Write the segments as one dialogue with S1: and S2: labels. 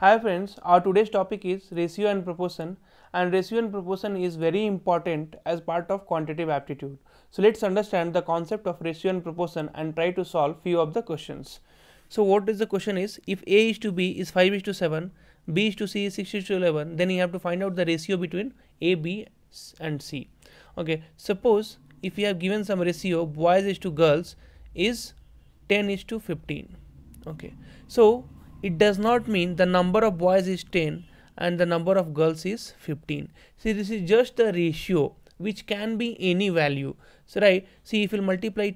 S1: Hi friends, our today's topic is ratio and proportion and ratio and proportion is very important as part of quantitative aptitude. So let's understand the concept of ratio and proportion and try to solve few of the questions. So what is the question is if A is to B is 5 is to 7, B is to C is 6 is to 11 then you have to find out the ratio between A, B and C. Okay, suppose if you have given some ratio boys is to girls is 10 is to 15 okay so it does not mean the number of boys is 10 and the number of girls is 15 see this is just the ratio which can be any value. So right see if you multiply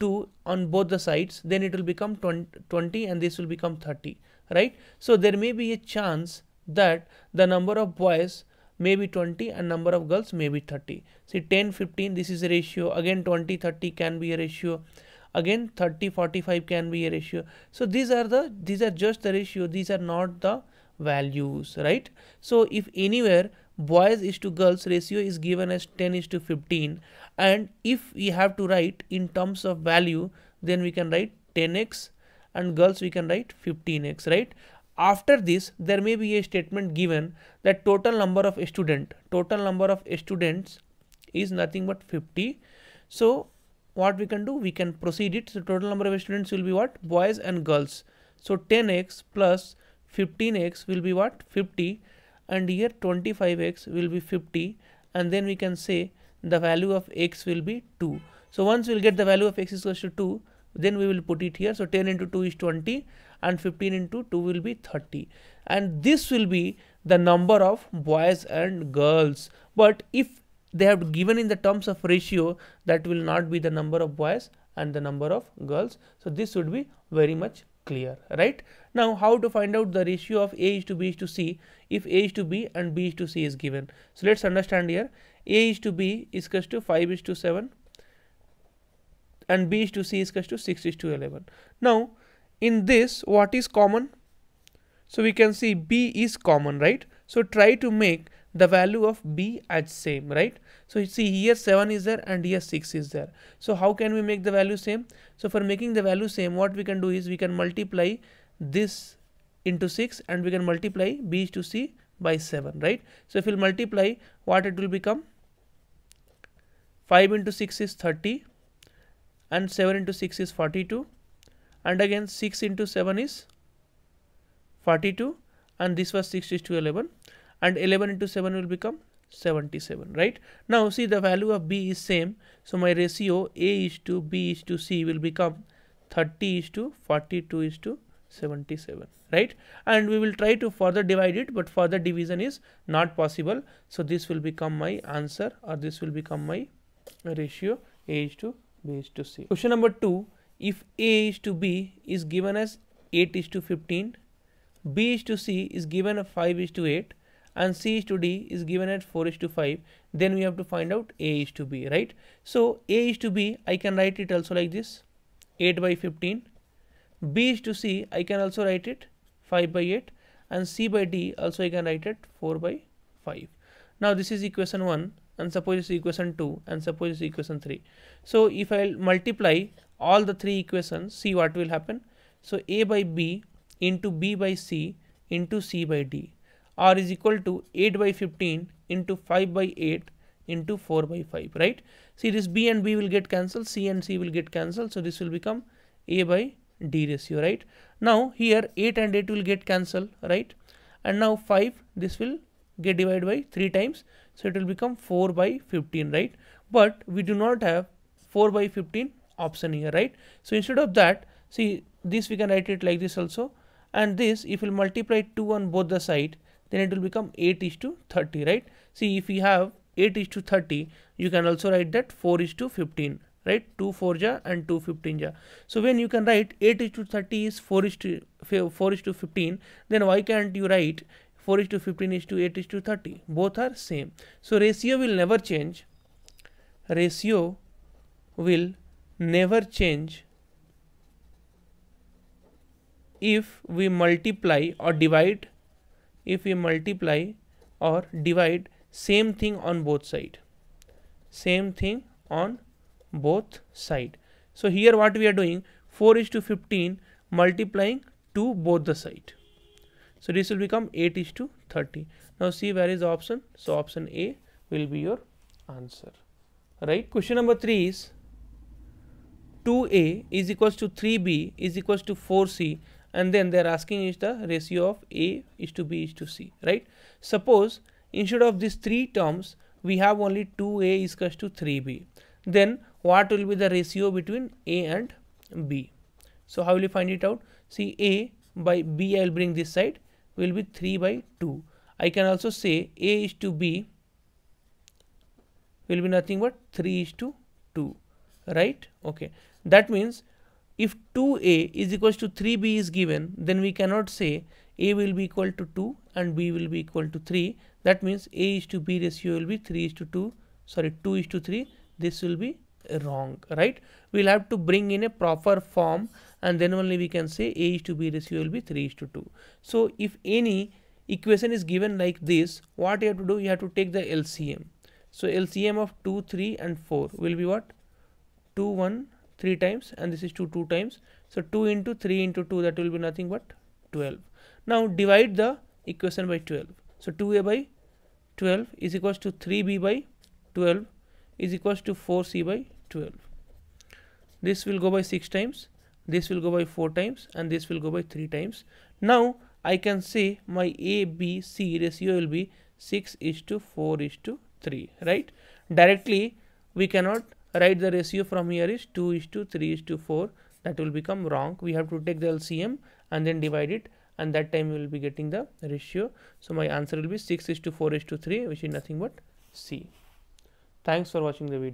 S1: 2 on both the sides then it will become 20 and this will become 30 right? So there may be a chance that the number of boys may be 20 and number of girls may be 30 see 10 15 this is a ratio. Again 20 30 can be a ratio again 30 45 can be a ratio. So these are the these are just the ratio. These are not the values right? So if anywhere boys is to girls ratio is given as 10 is to 15 and if we have to write in terms of value then we can write 10x and girls we can write 15x right? After this there may be a statement given that total number of student total number of students is nothing but 50 so what we can do we can proceed it. So total number of students will be what? Boys and girls. So 10x plus 15x will be what? 50 and here 25x will be 50 and then we can say the value of x will be 2 so once we'll get the value of x is equal to 2 then we will put it here. So 10 into 2 is 20 and 15 into 2 will be 30 and this will be the number of boys and girls. But if they have given in the terms of ratio that will not be the number of boys and the number of girls. So, this should be very much clear right. Now, how to find out the ratio of A is to B is to C if A is to B and B is to C is given. So, let us understand here A is to B is equal to 5 is to 7 and B is to C is equal to 6 is to 11. Now, in this what is common? So, we can see B is common right. So, try to make the value of b as same right? So you see here 7 is there and here 6 is there. So how can we make the value same? So for making the value same what we can do is we can multiply this into 6 and we can multiply b to c by 7 right? So if we multiply what it will become? 5 into 6 is 30 and 7 into 6 is 42 and again 6 into 7 is 42 and this was 6 is to 11 and 11 into 7 will become 77 right now see the value of b is same so my ratio a is to b is to c will become 30 is to 42 is to 77 right and we will try to further divide it but further division is not possible so this will become my answer or this will become my ratio a is to b is to c question number 2 if a is to b is given as 8 is to 15 b is to c is given as 5 is to 8 and C is to D is given at 4 is to 5 then we have to find out A is to B right. So A is to B I can write it also like this 8 by 15 B is to C I can also write it 5 by 8 and C by D also I can write it 4 by 5. Now this is equation 1 and suppose it's equation 2 and suppose it's equation 3. So if I multiply all the three equations see what will happen. So A by B into B by C into C by D r is equal to 8 by 15 into 5 by 8 into 4 by 5 right? See this b and b will get cancelled c and c will get cancelled so this will become a by d ratio right? Now here 8 and 8 will get cancelled right? And now 5 this will get divided by 3 times so it will become 4 by 15 right? But we do not have 4 by 15 option here right? So instead of that see this we can write it like this also. And this if we multiply 2 on both the side then it will become 8 is to 30 right? See if you have 8 is to 30 you can also write that 4 is to 15 right? 2 4 ja and 2 15 ja. So when you can write 8 is to 30 is 4 is to 4 is to 15 then why can't you write 4 is to 15 is to 8 is to 30 both are same. So ratio will never change. Ratio will never change if we multiply or divide if we multiply or divide same thing on both side same thing on both side so here what we are doing 4 is to 15 multiplying to both the side So this will become 8 is to 30. Now see where is the option? So option A will be your answer. Right. Question number 3 is 2A is equals to 3B is equals to 4C and then they are asking is the ratio of A is to B is to C. Right. Suppose instead of these three terms we have only 2A is equals to 3B. Then what will be the ratio between A and B? So how will you find it out? See A by B I will bring this side will be 3 by 2. I can also say A is to B will be nothing but 3 is to 2 right okay that means if 2a is equals to 3b is given then we cannot say a will be equal to 2 and b will be equal to 3 that means a is to b ratio will be 3 is to 2 sorry 2 is to 3 this will be wrong right? We'll have to bring in a proper form and then only we can say a is to b ratio will be 3 is to 2 so if any equation is given like this what you have to do? You have to take the lcm so lcm of 2 3 and 4 will be what? 2 1 3 times and this is 2 2 times. So 2 into 3 into 2 that will be nothing but 12 now divide the equation by 12 so 2a by 12 is equals to 3b by 12 is equals to 4c by 12 this will go by 6 times this will go by 4 times and this will go by 3 times. Now I can say my A B C ratio will be 6 is to 4 is to 3 right? Directly we cannot write the ratio from here is 2 is to 3 is to 4 that will become wrong. We have to take the LCM and then divide it and that time we will be getting the ratio. So my answer will be 6 is to 4 is to 3 which is nothing but C. Thanks for watching the video